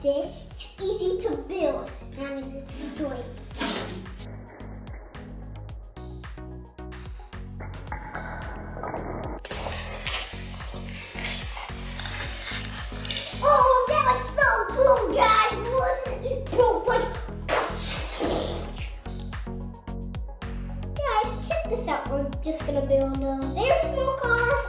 It's easy to build and it's great. Oh, that was so cool, guys! It? Like... Guys, check this out. We're just gonna build a very small car.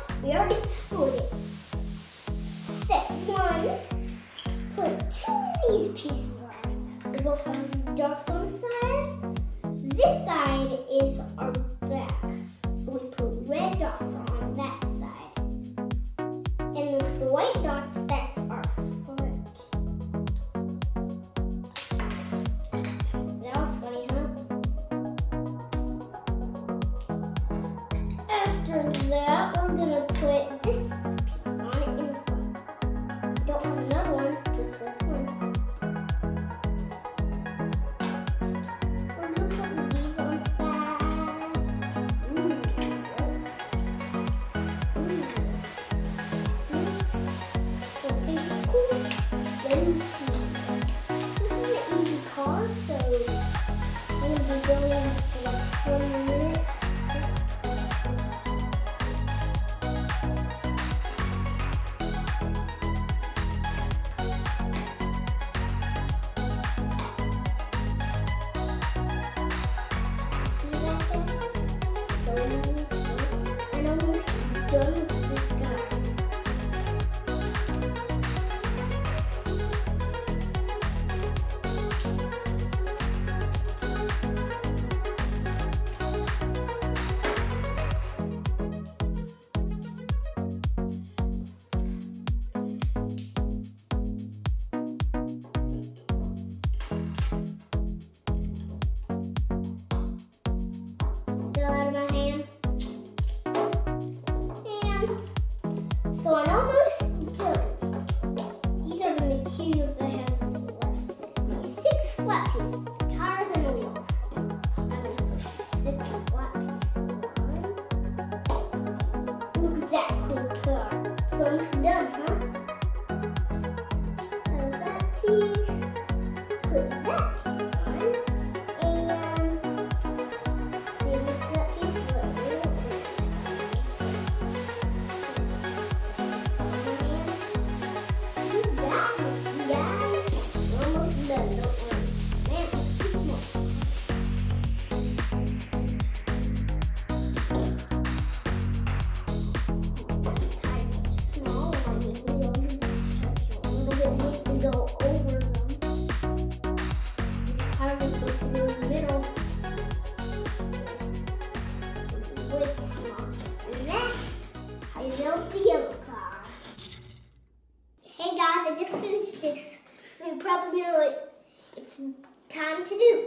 some dots on the side. This side is our back. So we put red dots on almost done, huh? to do.